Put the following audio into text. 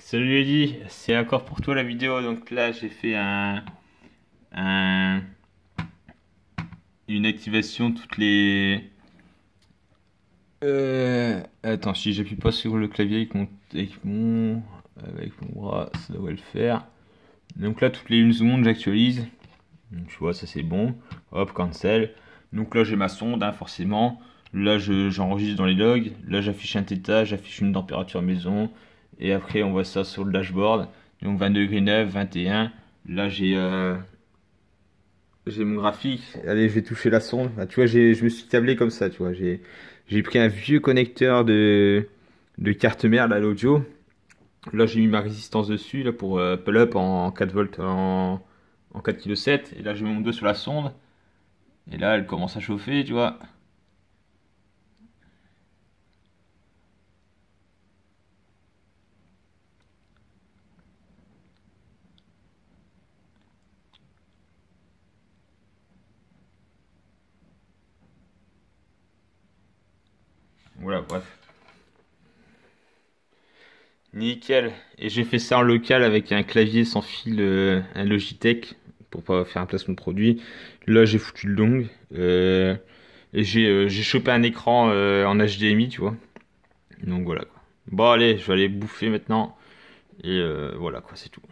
Salut Eddy, c'est encore pour toi la vidéo. Donc là, j'ai fait un, un une activation toutes les. Euh, attends, si j'appuie pas sur le clavier avec mon, avec mon, avec mon bras, ça devrait le faire. Donc là, toutes les une seconde, j'actualise. Tu vois, ça c'est bon. Hop, cancel. Donc là, j'ai ma sonde, hein, forcément. Là, j'enregistre dans les logs. Là, j'affiche un θ, j'affiche une température maison. Et après, on voit ça sur le dashboard. Donc 20 degrés 9, 21. Là, j'ai euh, j'ai mon graphique. Allez, je vais toucher la sonde. tu vois, je me suis tablé comme ça, tu vois. J'ai pris un vieux connecteur de, de carte mère, là, l'audio. Là, j'ai mis ma résistance dessus, là, pour euh, pull-up en 4 volts, en, en 4 kg 7. Et là, je mets mon doigt sur la sonde. Et là, elle commence à chauffer, tu vois. Voilà, bref. Nickel. Et j'ai fait ça en local avec un clavier sans fil, euh, un Logitech, pour pas faire un placement de produit. Là, j'ai foutu le long. Euh, et euh, j'ai chopé un écran en HDMI, tu vois. Donc voilà. Quoi. Bon, allez, je vais aller bouffer maintenant. Et voilà, quoi, c'est tout.